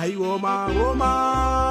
爱我吗我吗